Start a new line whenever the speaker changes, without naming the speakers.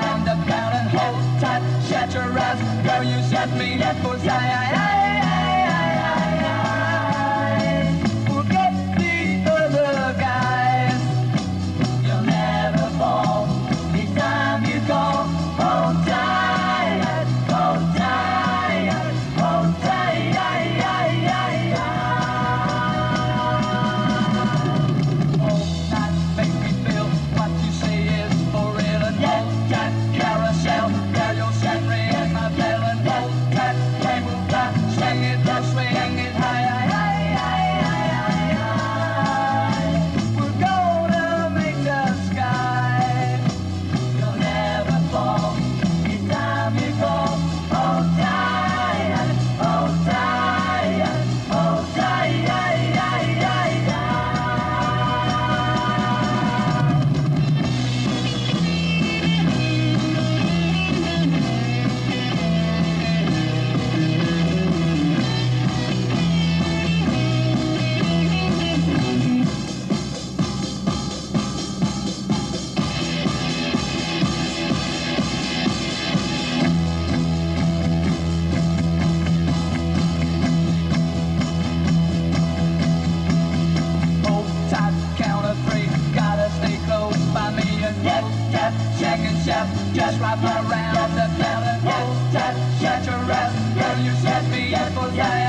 and the mountain hold tight. Shut your eyes, girl, you shut me up for I, just wrap around the calendar. Yes, just shut your ass. Girl, you set me up for life.